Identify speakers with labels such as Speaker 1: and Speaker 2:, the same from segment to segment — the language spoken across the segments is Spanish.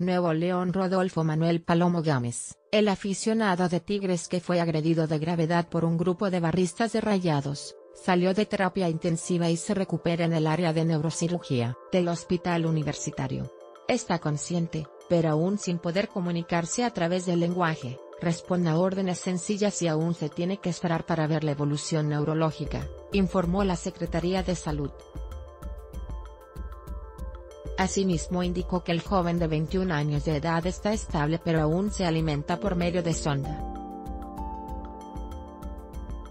Speaker 1: Nuevo León Rodolfo Manuel Palomo Gámez, el aficionado de Tigres que fue agredido de gravedad por un grupo de barristas de Rayados, salió de terapia intensiva y se recupera en el área de neurocirugía del hospital universitario. Está consciente, pero aún sin poder comunicarse a través del lenguaje, responde a órdenes sencillas y aún se tiene que esperar para ver la evolución neurológica, informó la Secretaría de Salud. Asimismo indicó que el joven de 21 años de edad está estable pero aún se alimenta por medio de sonda.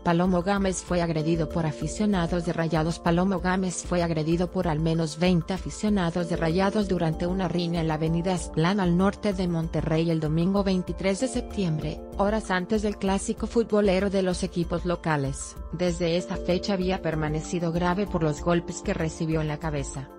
Speaker 1: Palomo Gámez fue agredido por aficionados de Rayados Palomo Gámez fue agredido por al menos 20 aficionados de Rayados durante una riña en la avenida Esplán al norte de Monterrey el domingo 23 de septiembre, horas antes del clásico futbolero de los equipos locales. Desde esta fecha había permanecido grave por los golpes que recibió en la cabeza.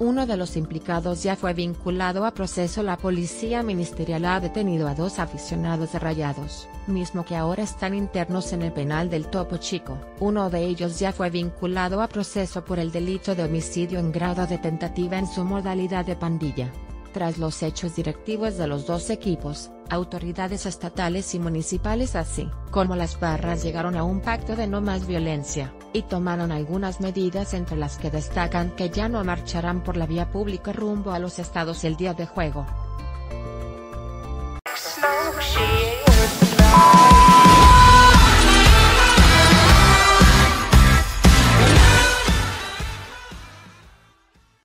Speaker 1: Uno de los implicados ya fue vinculado a proceso. La policía ministerial ha detenido a dos aficionados de Rayados, mismo que ahora están internos en el penal del Topo Chico. Uno de ellos ya fue vinculado a proceso por el delito de homicidio en grado de tentativa en su modalidad de pandilla. Tras los hechos directivos de los dos equipos, autoridades estatales y municipales así como las barras llegaron a un pacto de no más violencia, y tomaron algunas medidas entre las que destacan que ya no marcharán por la vía pública rumbo a los estados el día de juego.